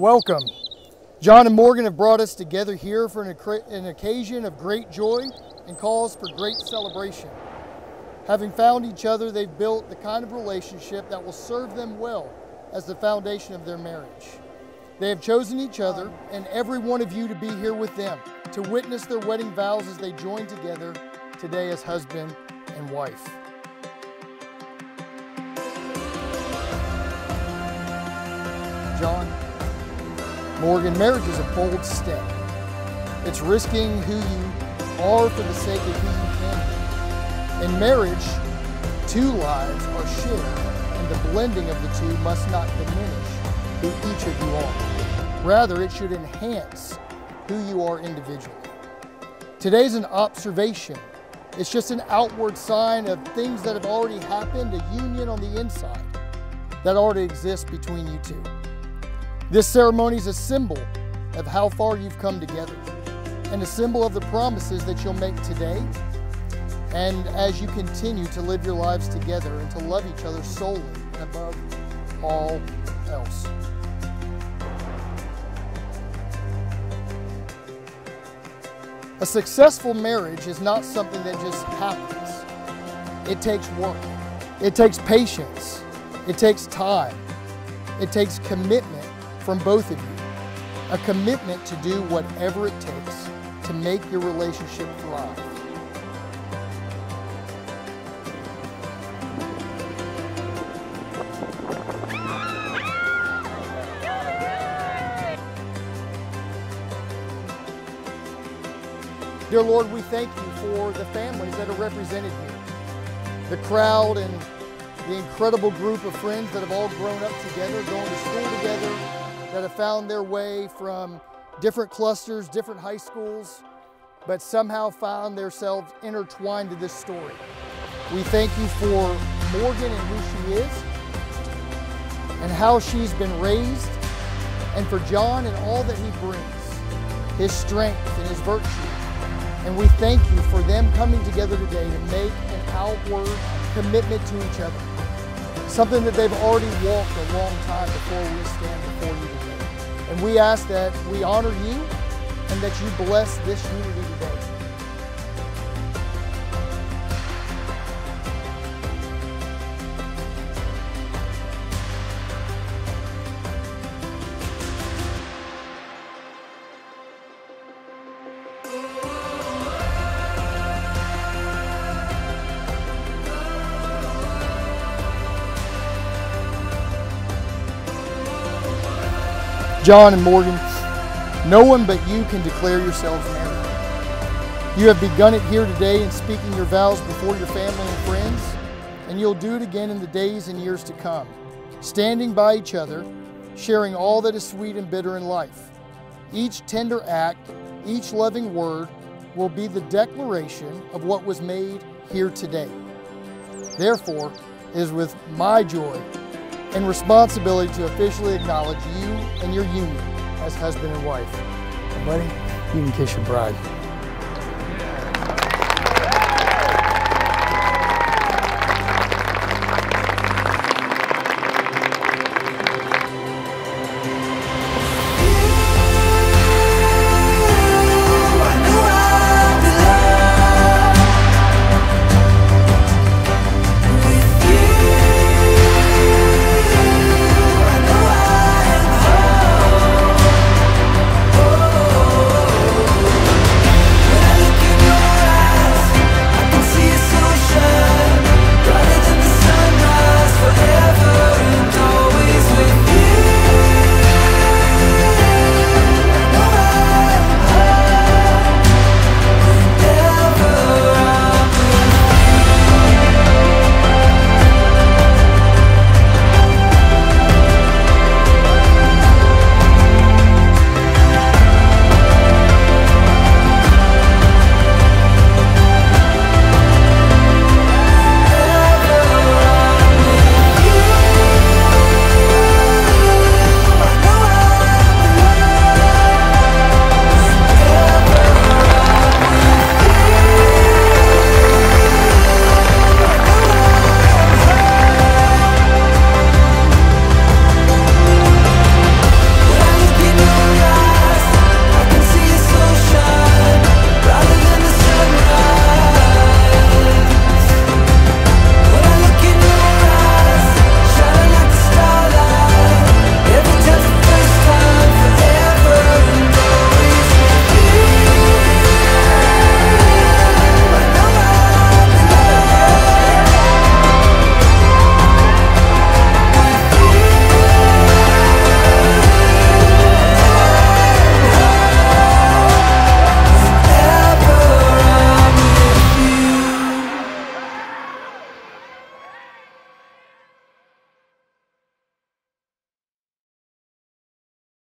Welcome. Jon and Morgan have brought us together here for an, an, occasion of great joy and calls for great celebration. Having found each other, they've built the kind of relationship that will serve them well as the foundation of their marriage. They have chosen each other and every one of you to be here with them to witness their wedding vows as they join together today as husband and wife. Jon, Morgan, marriage is a bold step. It's risking who you are for the sake of who you can be. In marriage, two lives are shared, and the blending of the two must not diminish who each of you are. Rather, it should enhance who you are individually. Today's an observation. It's just an outward sign of things that have already happened, a union on the inside that already exists between you two. This ceremony is a symbol of how far you've come together and a symbol of the promises that you'll make today and as you continue to live your lives together and to love each other solely and above all else. A successful marriage is not something that just happens. It takes work. It takes patience. It takes time. It takes commitment from both of you a commitment to do whatever it takes to make your relationship thrive. Dear Lord, we thank you for the families that are represented here, the crowd and the incredible group of friends that have all grown up together, going to school together, that have found their way from different clusters, different high schools, but somehow found themselves intertwined to this story. We thank you for Morgan and who she is and how she's been raised and for Jon and all that he brings, his strength and his virtue. And we thank you for them coming together today to make an outward commitment to each other something that they've already walked a long time before we stand before you. And we ask that we honor you and that you bless this unity today. Jon and Morgan, no one but you can declare yourselves married. You have begun it here today in speaking your vows before your family and friends, and you'll do it again in the days and years to come, standing by each other, sharing all that is sweet and bitter in life. Each tender act, each loving word will be the declaration of what was made here today. Therefore, it is with my joy and responsibility to officially acknowledge you and your union as husband and wife. And buddy, you can kiss your bride.